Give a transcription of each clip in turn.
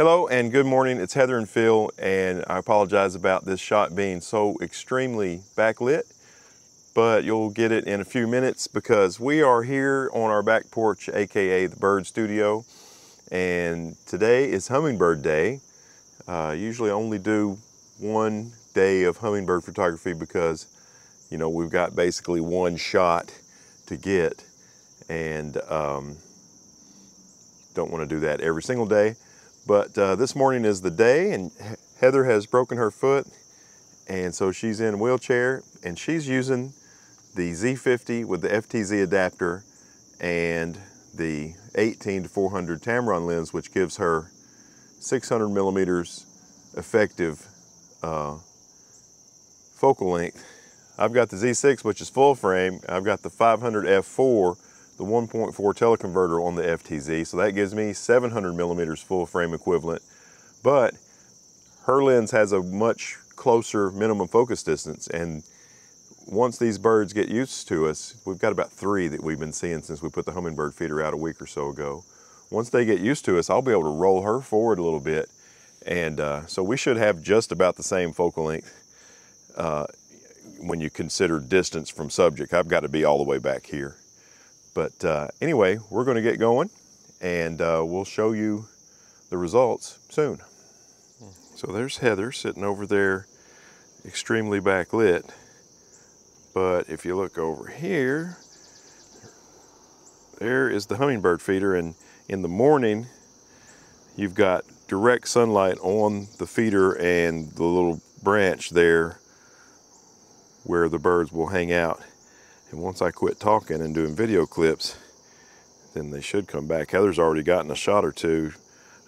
Hello and good morning. It's Heather and Phil, and I apologize about this shot being so extremely backlit, but you'll get it in a few minutes because we are here on our back porch, aka the Bird Studio, and today is Hummingbird Day. Uh, usually only do one day of hummingbird photography because, you know, we've got basically one shot to get, and um, don't want to do that every single day. But uh, this morning is the day and Heather has broken her foot and so she's in a wheelchair and she's using the Z50 with the FTZ adapter and the 18 to 400 Tamron lens which gives her 600 millimeters effective uh, focal length. I've got the Z6 which is full frame. I've got the 500 f4 the 1.4 teleconverter on the FTZ, so that gives me 700 millimeters full frame equivalent. But her lens has a much closer minimum focus distance, and once these birds get used to us, we've got about three that we've been seeing since we put the hummingbird feeder out a week or so ago. Once they get used to us, I'll be able to roll her forward a little bit, and uh, so we should have just about the same focal length uh, when you consider distance from subject. I've got to be all the way back here. But uh, anyway, we're going to get going and uh, we'll show you the results soon. So there's Heather sitting over there, extremely backlit. But if you look over here, there is the hummingbird feeder. And in the morning, you've got direct sunlight on the feeder and the little branch there where the birds will hang out. And once I quit talking and doing video clips, then they should come back. Heather's already gotten a shot or two,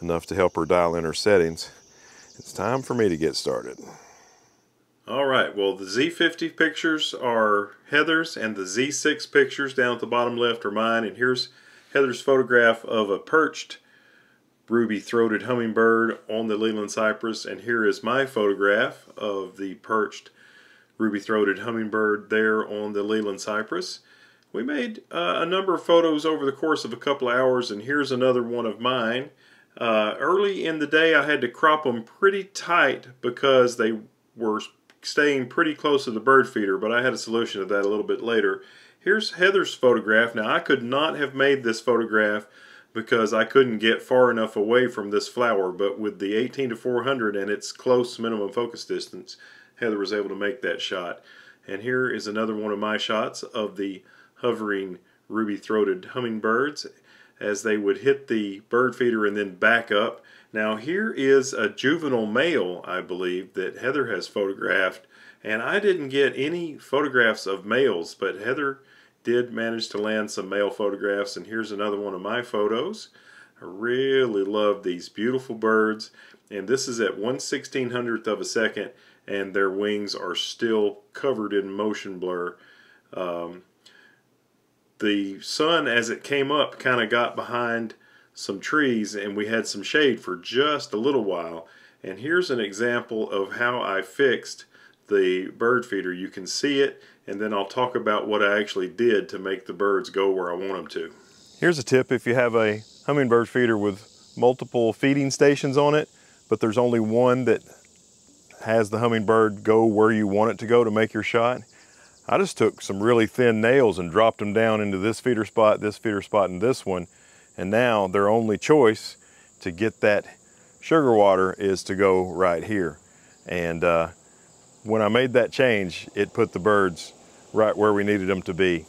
enough to help her dial in her settings. It's time for me to get started. All right, well the Z50 pictures are Heather's and the Z6 pictures down at the bottom left are mine. And here's Heather's photograph of a perched ruby-throated hummingbird on the Leyland cypress. And here is my photograph of the perched ruby-throated hummingbird there on the Leyland cypress. We made uh, a number of photos over the course of a couple of hours, and here's another one of mine. Uh, early in the day, I had to crop them pretty tight because they were staying pretty close to the bird feeder, but I had a solution to that a little bit later. Here's Heather's photograph. Now, I could not have made this photograph because I couldn't get far enough away from this flower, but with the 18 to 400 and its close minimum focus distance, Heather was able to make that shot. And here is another one of my shots of the hovering ruby-throated hummingbirds as they would hit the bird feeder and then back up. Now here is a juvenile male, I believe, that Heather has photographed. And I didn't get any photographs of males, but Heather did manage to land some male photographs. And here's another one of my photos. I really love these beautiful birds. And this is at 1 1600th of a second and their wings are still covered in motion blur. Um, the sun, as it came up, kind of got behind some trees and we had some shade for just a little while. And here's an example of how I fixed the bird feeder. You can see it and then I'll talk about what I actually did to make the birds go where I want them to. Here's a tip if you have a hummingbird feeder with multiple feeding stations on it, but there's only one that has the hummingbird go where you want it to go to make your shot. I just took some really thin nails and dropped them down into this feeder spot, this feeder spot, and this one. And now their only choice to get that sugar water is to go right here. And uh, when I made that change, it put the birds right where we needed them to be.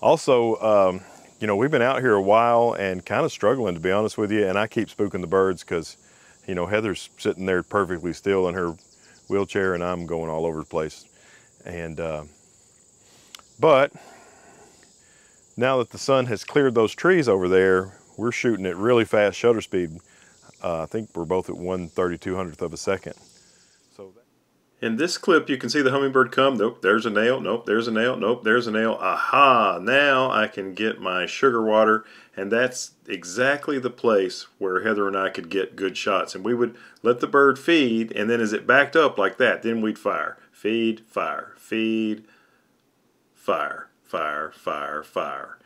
Also, um, you know, we've been out here a while and kind of struggling to be honest with you, and I keep spooking the birds because, you know, Heather's sitting there perfectly still in her wheelchair and I'm going all over the place. And, uh, but now that the sun has cleared those trees over there, we're shooting at really fast shutter speed. Uh, I think we're both at 1 3200th of a second. In this clip, you can see the hummingbird come. Nope, there's a nail. Nope, there's a nail. Nope, there's a nail. Aha, now I can get my sugar water and that's exactly the place where Heather and I could get good shots. And we would let the bird feed, and then as it backed up like that, then we'd fire. Feed, fire, feed, fire, fire, fire, fire.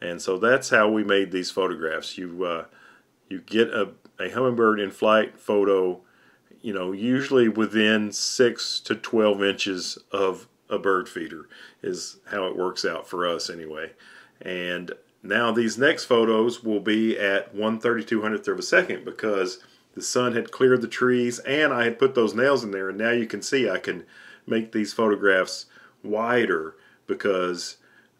And so that's how we made these photographs. You uh, you get a, a hummingbird in flight photo, you know, usually within 6 to 12 inches of a bird feeder is how it works out for us anyway. And now these next photos will be at 1 3200th of a second because the sun had cleared the trees and I had put those nails in there and now you can see I can make these photographs wider because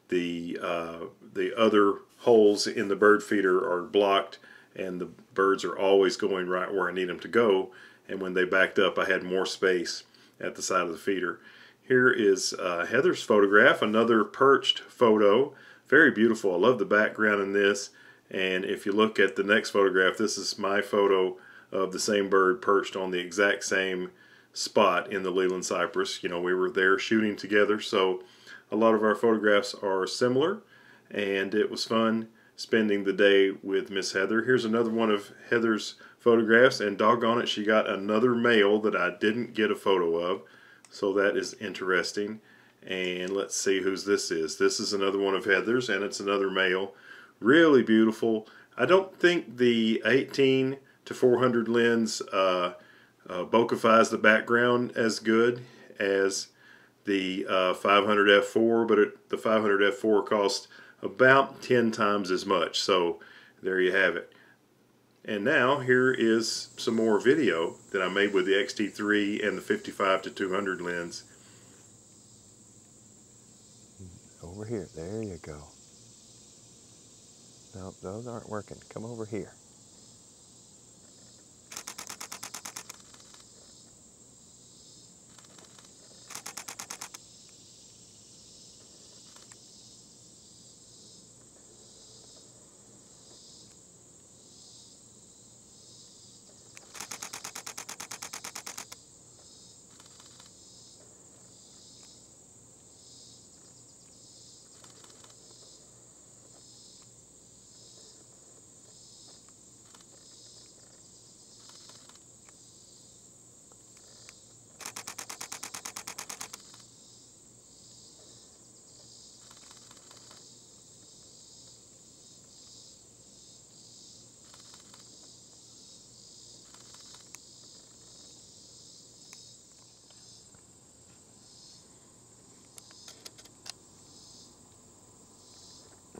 the uh, the other holes in the bird feeder are blocked and the birds are always going right where I need them to go and when they backed up I had more space at the side of the feeder. Here is uh, Heather's photograph, another perched photo. Very beautiful. I love the background in this. And if you look at the next photograph, this is my photo of the same bird perched on the exact same spot in the Leyland cypress. You know, we were there shooting together, so a lot of our photographs are similar, and it was fun spending the day with Miss Heather. Here's another one of Heather's photographs, and doggone it, she got another male that I didn't get a photo of. So that is interesting. And let's see whose this is. This is another one of Heather's, and it's another male. Really beautiful. I don't think the 18 to 400 lens uh, uh, the background as good as the uh, 500 f4, but it, the 500 f4 costs about 10 times as much. So there you have it. And now here is some more video that I made with the X-T3 and the 55 to 200 lens. Over here, there you go. No, those aren't working. Come over here.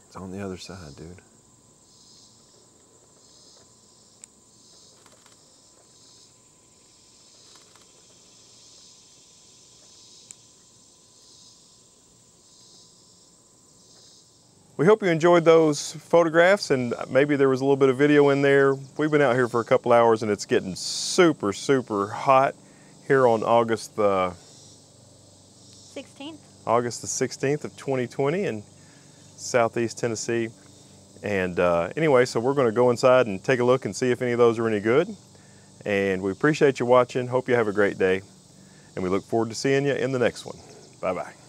It's on the other side, dude. We hope you enjoyed those photographs and maybe there was a little bit of video in there. We've been out here for a couple hours and it's getting super, super hot here on August the 16th. August the 16th of 2020 in southeast Tennessee. And uh, anyway, so we're going to go inside and take a look and see if any of those are any good. And we appreciate you watching. Hope you have a great day. And we look forward to seeing you in the next one. Bye-bye.